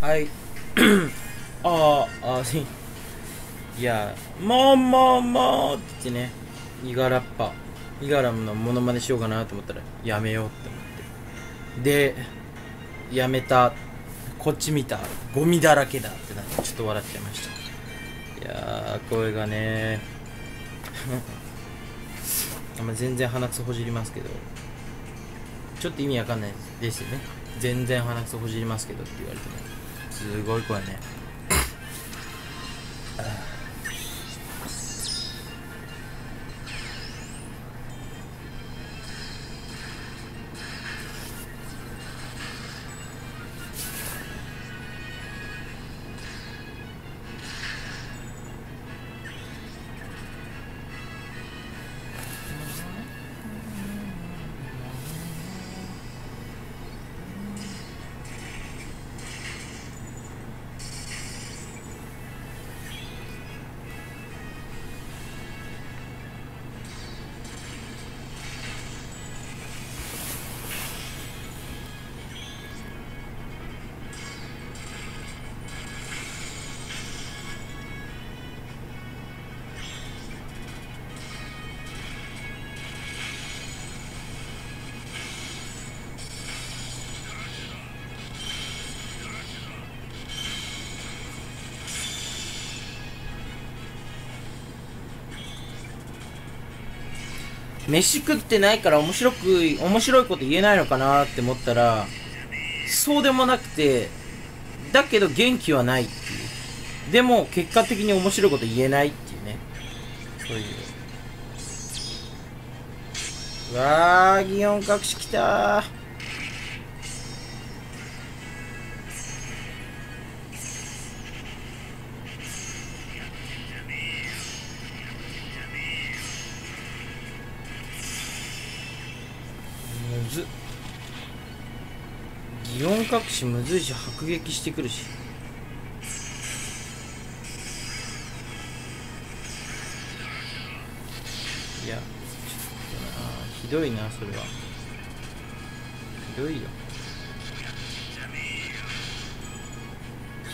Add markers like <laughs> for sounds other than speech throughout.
はい。<clears throat> ああ、あいいや、まあまあまあって言ってね、イガラッパ、イガラムのモノマネしようかなと思ったら、やめようって思って。で、やめた、こっち見た、ゴミだらけだってなって、ちょっと笑っちゃいました。いやー、声がね <laughs> あんま全然鼻くそほじりますけど、ちょっと意味わかんないですよね。全然鼻くそほじりますけどって言われても。すごい声ね。飯食ってないから面白く面白いこと言えないのかなって思ったらそうでもなくてだけど元気はないっていう。でも結果的に面白いこと言えないっていうね。そういう。うわー擬音隠しきたー。ず。擬音隠しむずいし迫撃してくるし。いやちょっとなひどいなそれは。ひどいよ。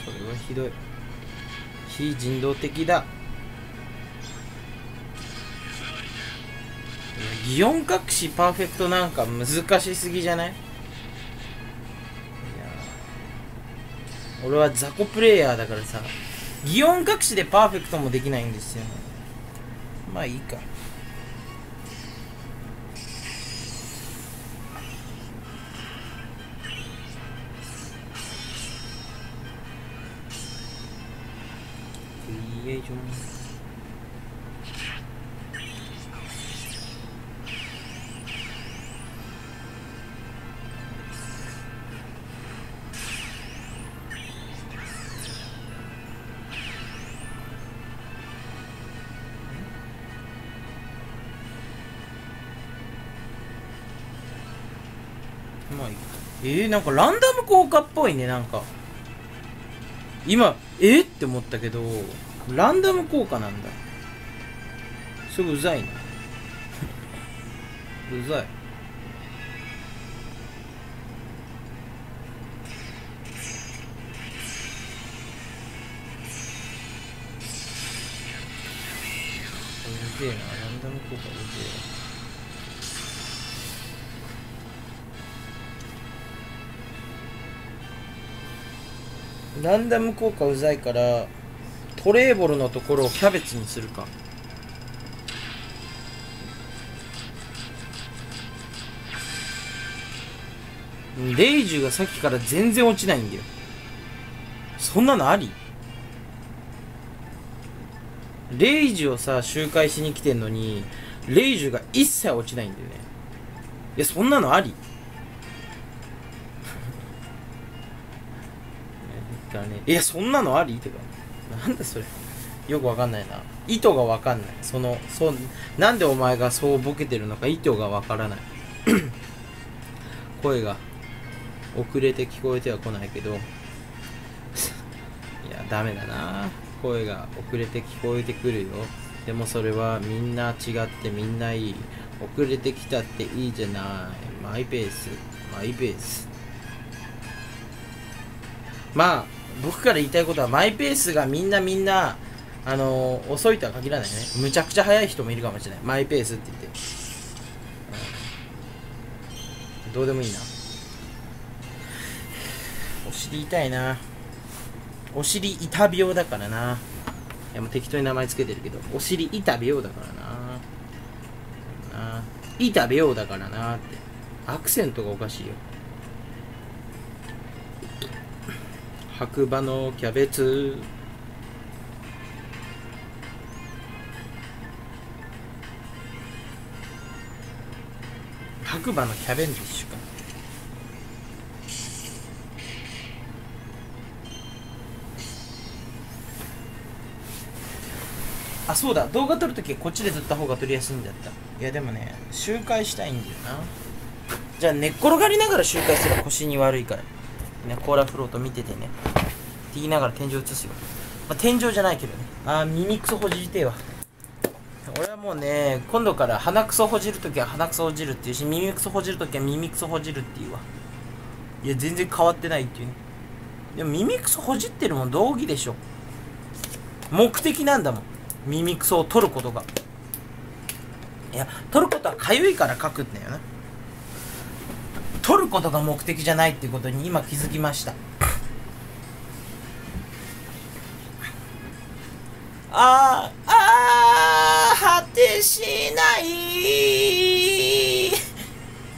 それはひどい。非人道的だ。擬音隠しパーフェクトなんか難しすぎじゃない？俺は雑魚プレイヤーだからさ擬音隠しでパーフェクトもできないんですよ。まあいいか。まあいいえー、なんかランダム効果っぽいねなんか。今えー、って思ったけどランダム効果なんだ。それうざいな。<laughs> うざい。うぜえなランダム効果うぜえ。ランダム効果うざいからトレーボルのところをキャベツにするか。レイジュがさっきから全然落ちないんだよ。そんなのあり？レイジュをさ周回しに来てんのにレイジュが一切落ちないんだよね。いやそんなのあり？だねいやそんなのあり？ってかなんだそれ。よくわかんないな。意図がわかんない。そのそうなんでお前がそうボケてるのか意図がわからない。声が遅れて聞こえてはこないけど。いやダメだな。声が遅れて聞こえてくるよ。でもそれはみんな違ってみんないい。遅れてきたっていいじゃない。マイペース。マイペース。まあ僕から言いたいことはマイペースがみんなみんなあのー遅いとは限らないね。むちゃくちゃ速い人もいるかもしれない。マイペースって言って、うん。どうでもいいな。お尻痛いな。お尻痛病だからな。いやもう適当に名前つけてるけど。お尻痛病だからな。痛病だからなって。アクセントがおかしいよ。白馬のキャベツ。白馬のキャベンディッシュか。あそうだ。動画撮るときこっちで撮った方が撮りやすいんだった。いやでもね周回したいんだよな。じゃあ寝っ転がりながら周回すれば腰に悪いから。ねコーラフロート見ててね。って言いながら天井映すよ、まあ、天井じゃないけどね。あー耳クソほじりてえわ。俺はもうね今度から鼻くそほじるときは鼻くそほじるっていうし耳くそほじるときは耳くそほじるっていうわ。いや全然変わってないっていうね。でも耳くそほじってるもん道義でしょ。目的なんだもん。耳くそを取ることが。いや取ることはかゆいから書くんだよな。取ることが目的じゃないっていうことに今気づきました。あーあー果てしない。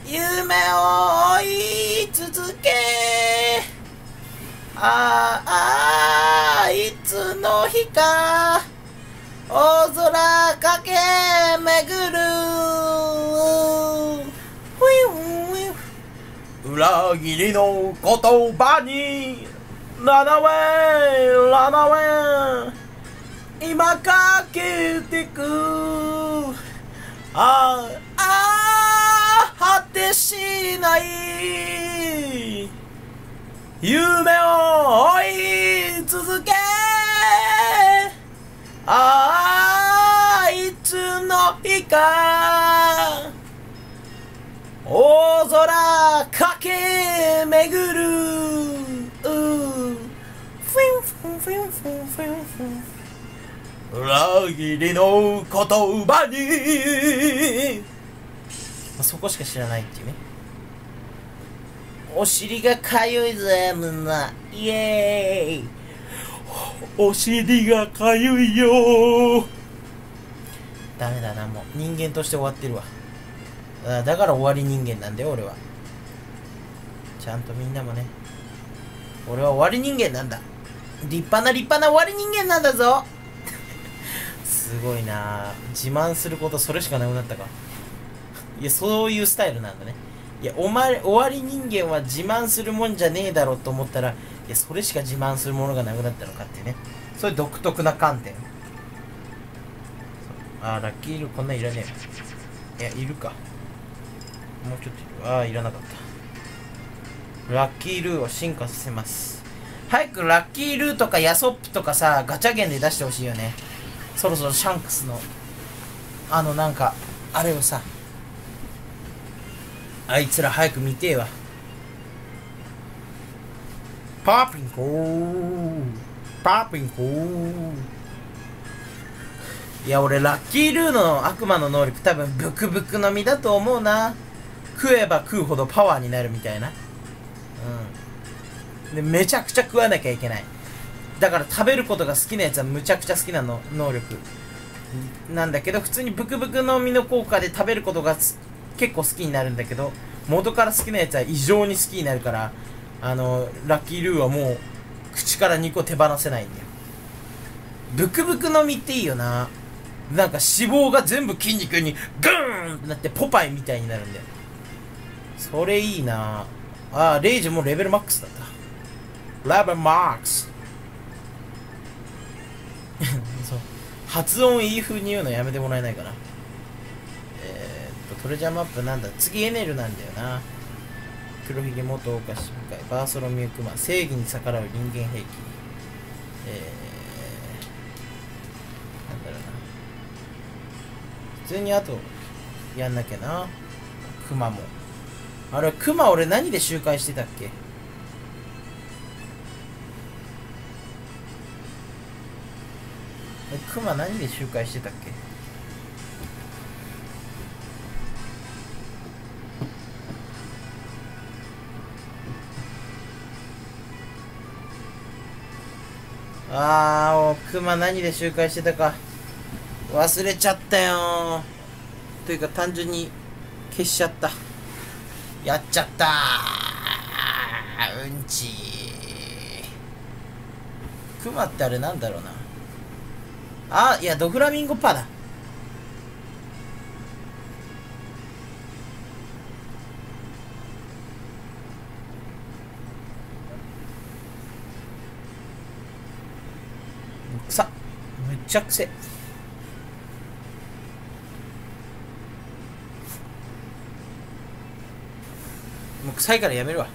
夢を追い続け。あーあーいつの日か。大空駆け巡るふいふい裏切りの言葉にラナウェイラナウェイ今かけてく。ああ果てしない。夢を追い続け。ああいつの日か。巡る。フィンフンフィンフンフィンフン裏切りの言葉に。そこしか知らないっていうね。お尻がかゆいぜみんな。イエーイ。お尻がかゆいよ。ダメだなもう。人間として終わってるわ。あだから終わり人間なんだよ俺はちゃんとみんなもね。俺は終わり人間なんだ。立派な立派な終わり人間なんだぞ。<laughs> すごいな。自慢することそれしかなくなったか。いやそういうスタイルなんだね。いやお前終わり人間は自慢するもんじゃねえだろうと思ったらいやそれしか自慢するものがなくなったのかってね。そういう独特な観点。あーラッキー。イルこんなんいらねえ。いやいるか。もうちょっといる。ああいらなかった。ラッキールーを進化させます。早くラッキールーとかヤソップとかさガチャゲンで出してほしいよね。そろそろシャンクスのあのなんかあれをさあいつら早く見てえわ。パーピンコー。パーピンコー。いや俺ラッキールーの悪魔の能力多分ブクブクの実だと思うな。食えば食うほどパワーになるみたいなうん。でめちゃくちゃ食わなきゃいけない。だから食べることが好きなやつはむちゃくちゃ好きなの能力。なんだけど普通にブクブクの実の効果で食べることが結構好きになるんだけど元から好きなやつは異常に好きになるからあのラッキールーはもう口から肉を手放せないんだよ。ブクブクの実っていいよな。なんか脂肪が全部筋肉にグーンってなってポパイみたいになるんだよ。それいいな。ああレイジもレベルマックスだった。レベルマックス。<laughs> そう。発音いい風に言うのやめてもらえないかな。えー、っとトレジャーマップなんだ。次エネルなんだよな。黒ひげ元お菓子向かい。バーソロミュークマン。正義に逆らう人間兵器。えー、なんだろうな。普通にあとやんなきゃな。クマも。あれクマ俺何で周回してたっけ？クマ何で周回してたっけ？あーおクマ何で周回してたか忘れちゃったよというか単純に消しちゃった。やっちゃった。うんち。クマってあれなんだろうな。あいやドフラミンゴパだ。さ。むっちゃくせも臭いからやめるわ。